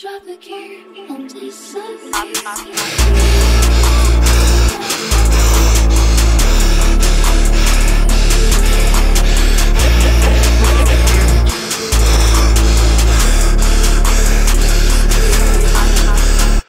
Drop the gear on this side.